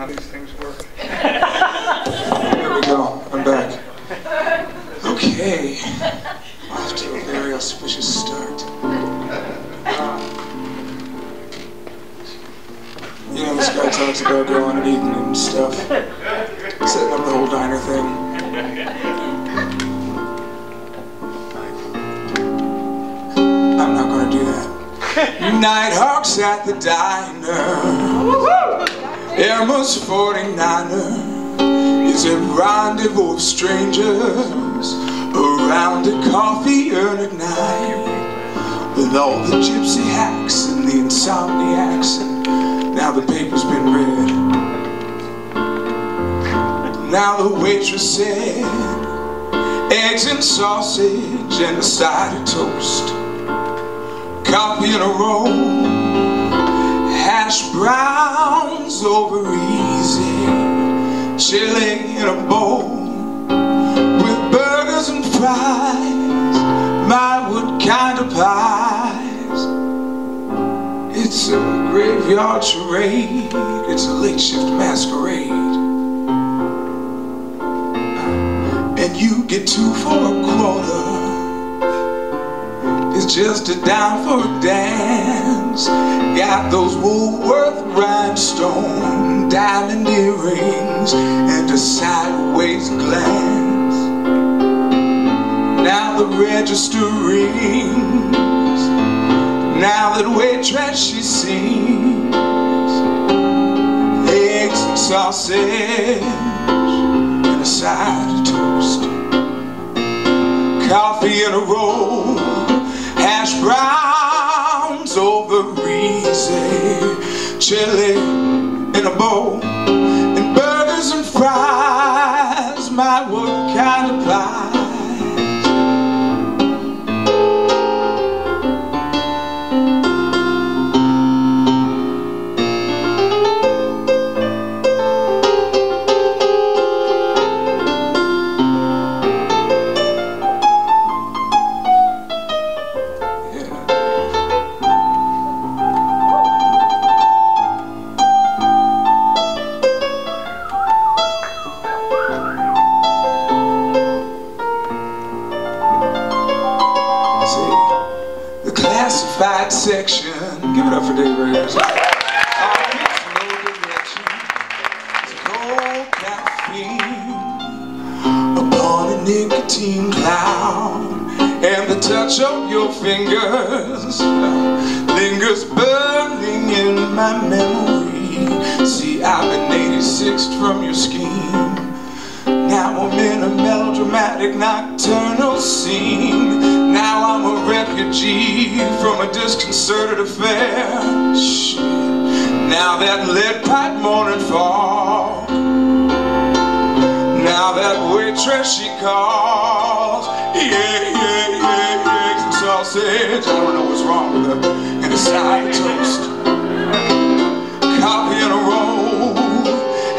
how these things work. Here we go. I'm back. Okay. Off to a very auspicious start. You know, this guy talks about going and eating and stuff. Setting up the whole diner thing. I'm not gonna do that. Nighthawks at the diner. Emma's 49er is a rendezvous of strangers around a coffee urn at night. With all the gypsy hacks and the insomniacs and now the paper's been read. Now the waitress said eggs and sausage and a side of toast. Coffee in a roll hash browns over easy chili in a bowl with burgers and fries my wood kind of pies. It's a graveyard charade it's a late shift masquerade. And you get two for a quarter it's just a dime for a dance. Got those Woolworth rhinestone diamond earrings and a sideways glance. Now the register rings. Now that waitress she sings. Eggs and sausage and a side of toast. Coffee and a roll hash browns over easy, chili in a bowl, and burgers and fries. My section. Give it up for Dave Reyes. Offers no direction. It's cold caffeine upon a nicotine cloud, and the touch of your fingers lingers burning in my memory. See, I've been 86 from your scheme. Now I'm in a melodramatic nocturnal scene. Now I'm a refugee from a disconcerted affair. Shit. Now that lead pipe morning fog. Now that waitress she calls. Yeah, yeah, yeah, eggs and sausage. I don't know what's wrong with her. And a side toast. Coffee and a roll.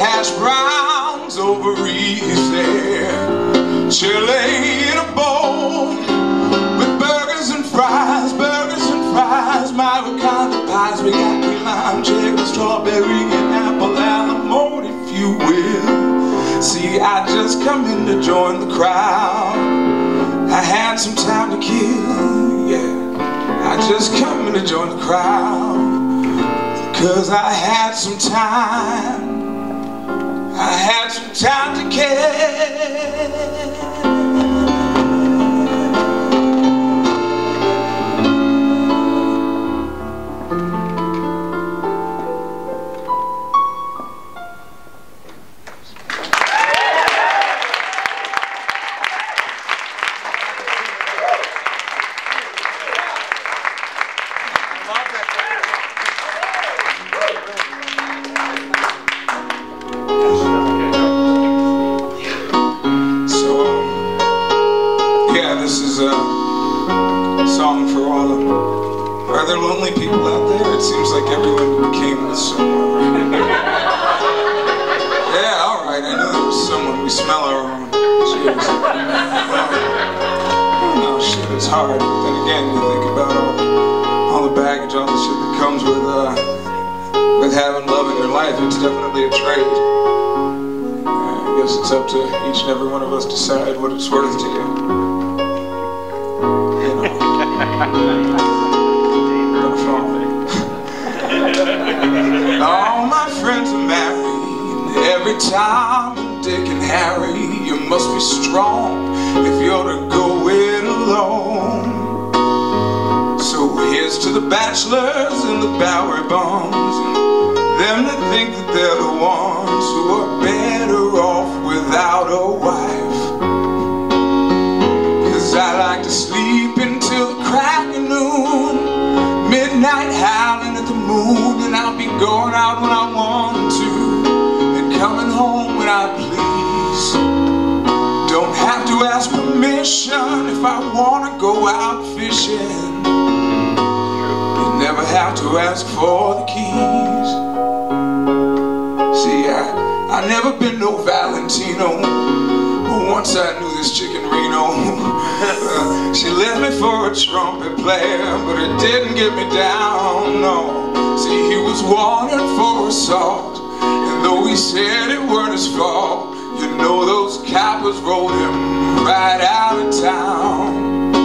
Hash browns over easy. Chili In to join the crowd. I had some time to kill, yeah. I just come in to join the crowd. Cause I had some time. I had some time to care. Song for all the. Are there lonely people out there? It seems like everyone came with someone. yeah, all right. I knew there was someone. We smell our own. Cheers. Oh shit, it's hard. Then again, you think about all, all the baggage, all the shit that comes with uh, with having love in your life, it's definitely a trade. I guess it's up to each and every one of us decide what it's worth to you. Know. All my friends are married. Every Tom Dick and Harry, you must be strong if you're to go it alone. So here's to the bachelors and the Bowery bums them that think that they're the ones who are To ask permission if I wanna go out fishing You never have to ask for the keys. See, I, I never been no Valentino. But once I knew this chicken Reno. she left me for a trumpet player, but it didn't get me down, no. See, he was wanted for assault, and though he said it weren't his fault, you know those coppers rolled him right out of town.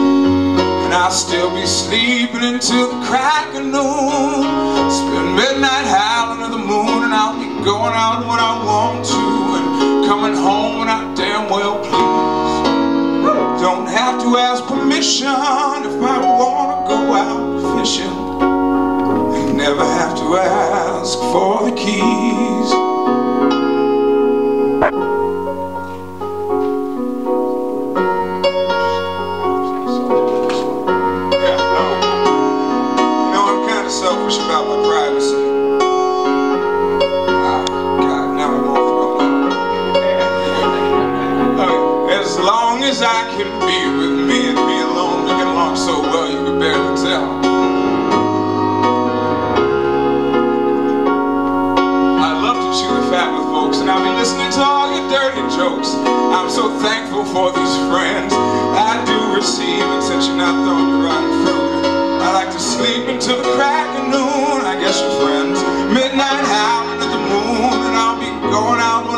And I'll still be sleeping until the crack of noon. Spend midnight howling at the moon And I'll be going out when I want to. And coming home when I damn well please. Don't have to ask permission if I wanna go out fishing. And never have to ask for the keys and I'll be listening to all your dirty jokes. I'm so thankful for these friends. I do receive, and since you're not throwing fruit, I like to sleep until the crack of noon. I guess your friends Midnight howling at the moon And I'll be going out